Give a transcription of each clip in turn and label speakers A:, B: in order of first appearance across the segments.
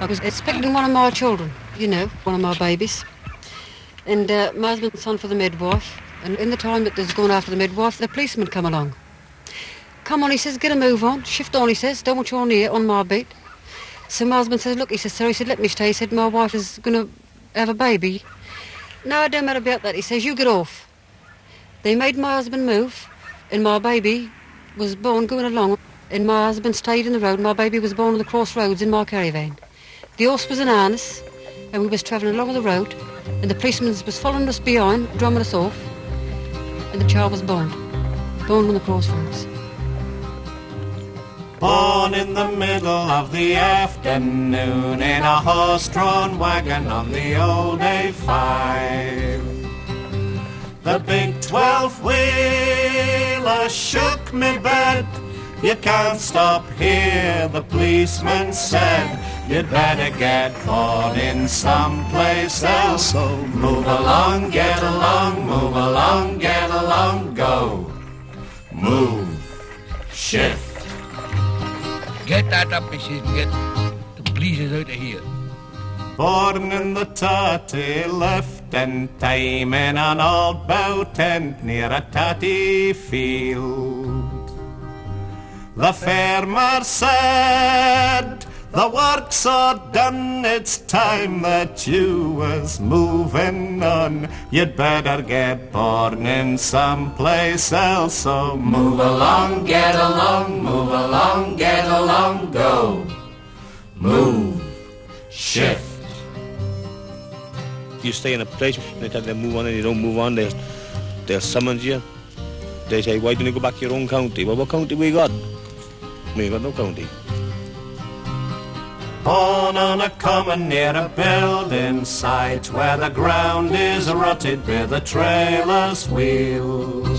A: I was expecting one of my children, you know, one of my babies. And uh, my husband sent for the midwife. And in the time that there's going after the midwife, the policeman come along. Come on, he says, get a move on. Shift on, he says. Don't want you on here, on my beat. So my husband says, look, he says, sir, he said, let me stay. He said, my wife is going to have a baby. No, I don't matter about that. He says, you get off. They made my husband move, and my baby was born going along, and my husband stayed in the road. My baby was born on the crossroads in my caravan. The horse was in harness, and we was travelling along the road, and the policeman was following us behind, drumming us off, and the child was born, born on the crossroads.
B: Born in the middle of the afternoon in a horse-drawn wagon on the old A5. The big 12-wheeler shook me bed. You can't stop here, the policeman said. You'd better get born in someplace else. So move along, get along, move along, get along, go. Move, shift.
C: Get that up, Mrs. and get the bleezers out of here.
B: Born in the tatty left and time in an old bow tent near a tatty field. The farmer said, the work's all done, it's time that you was moving on. You'd better get born in someplace else, so move along, get along, move along, get along, go. Move, shift.
D: You stay in a place, and they move on, and you don't move on, they'll, they'll summons you. They say, why don't you go back to your own county? Well, what county we got?
B: Born on a common near a building site where the ground is rotted by the trailer's wheels.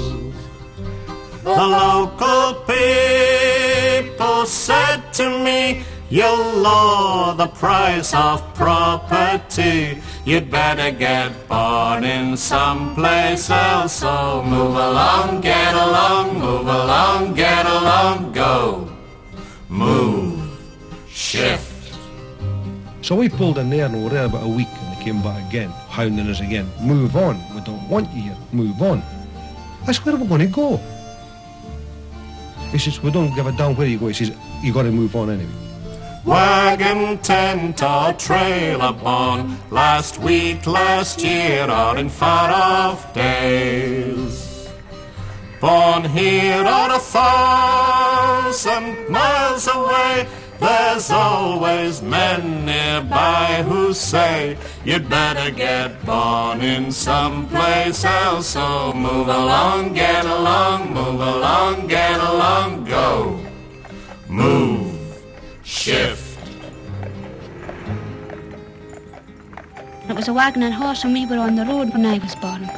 B: The local people said to me, You'll lower the price of property. You'd better get born in someplace else. So move along, get along, move along, get along, go. Move, shift.
E: So we pulled in there and we were there about a week and they came back again, hounding us again. Move on. We don't want you here. Move on. That's where we're going to go. He says, we don't give a damn where you go. He says, you got to move on anyway.
B: Wagon, tent or trailer born last week, last year or in far off days. Born here or a thousand miles away, there's always men nearby who say you'd better get born in someplace else. So move along, get along, move along, get along, go. Move, shift.
F: It was a wagon and horse and we were on the road when I was born.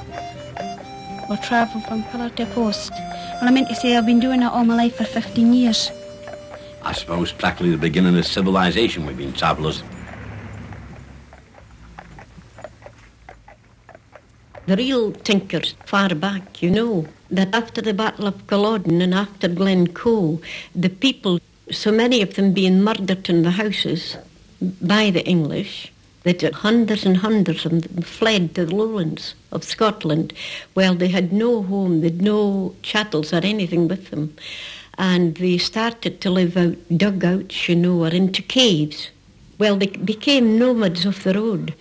F: We travelled from pillar to post. Well, I meant to say I've been doing it all my life for 15 years.
G: I suppose practically the beginning of civilization we've been travellers.
H: The real tinkers far back, you know, that after the Battle of Culloden and after Glencoe, the people, so many of them being murdered in the houses by the English, that hundreds and hundreds of them fled to the lowlands of Scotland. Well, they had no home, they had no chattels or anything with them. And they started to live out dugouts, you know, or into caves. Well, they became nomads of the road.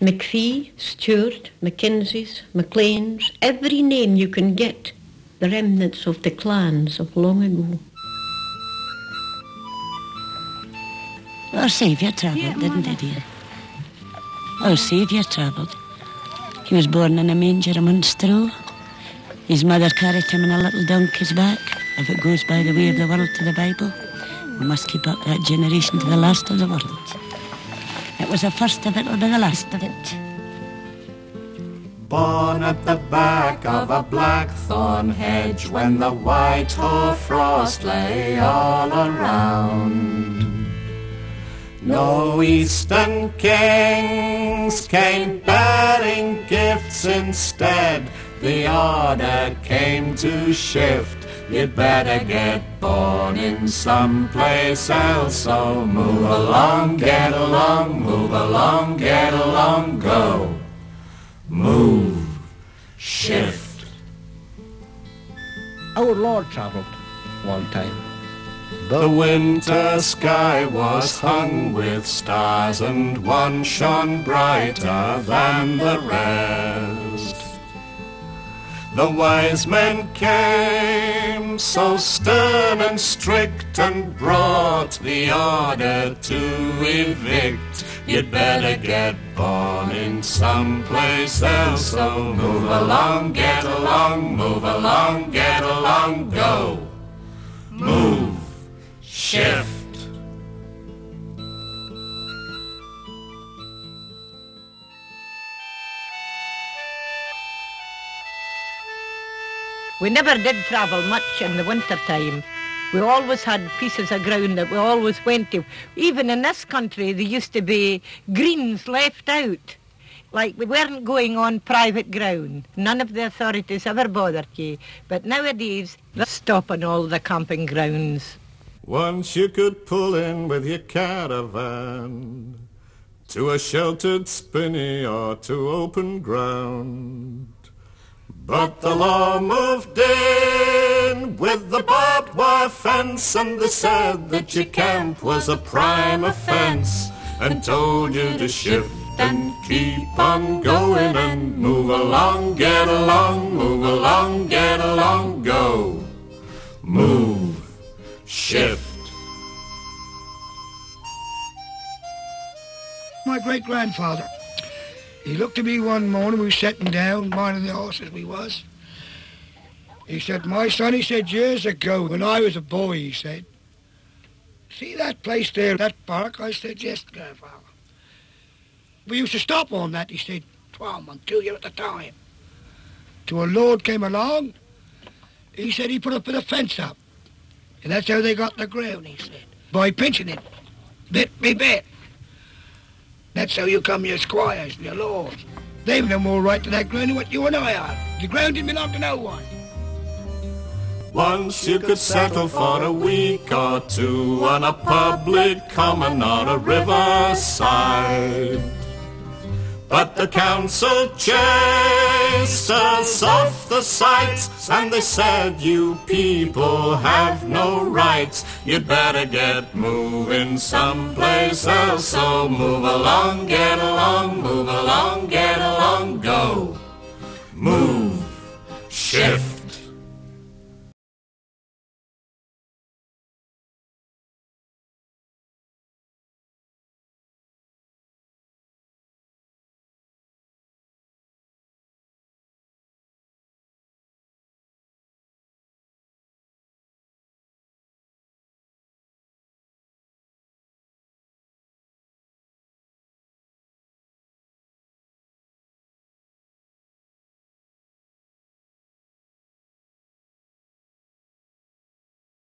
H: McPhee, Stewart, Mackenzies, McLeans, every name you can get, the remnants of the clans of long ago.
I: Our Saviour travelled, didn't he, dear? Oh, Our Saviour travelled. He was born in a manger among straw. His mother carried him in a little donkey's back. If it goes by the way of the world to the Bible, we must keep up that generation to the last of the world. It was the first of it, be the last of it.
B: Born at the back of a blackthorn hedge when the white hoar frost lay all around. No eastern kings came bearing gifts instead. The order came to shift You'd better get born in some place else. So move along, get along, move along, get along, go. Move, shift.
C: Our Lord travelled one time.
B: The winter sky was hung with stars, and one shone brighter than the rest. The wise men came, so stern and strict, and brought the order to evict. You'd better get born in some place else, so move along, get along, move along, get along, go. Move, shift.
J: We never did travel much in the winter time. We always had pieces of ground that we always went to. Even in this country, there used to be greens left out. Like we weren't going on private ground. None of the authorities ever bothered you. But nowadays, they're stopping all the camping grounds.
B: Once you could pull in with your caravan to a sheltered spinney or to open ground. But the law moved in with the barbed wire fence and they said that your camp was a prime offense and told you to shift and keep on going and move along, get along, move along, get along, go. Move, shift.
K: My great grandfather. He looked at me one morning, we was sitting down, minding the horses we was. He said, my son, he said, years ago, when I was a boy, he said, see that place there, that park? I said, yes, grandfather. We used to stop on that, he said, 12 months, two years at the time. Till a lord came along, he said he put a bit of fence up. And that's how they got the ground, he said, by pinching it, bit by bit. That's how you come your squires, your lords. They've no more right to that ground than what you and I have. The ground didn't belong to no one.
B: Once you could settle for a week or two on a public common or a riverside. But the council chased us off the sites and they said you people have no rights. You'd better get moving someplace else. So move along, get along, move along, get along, go. Move, shift.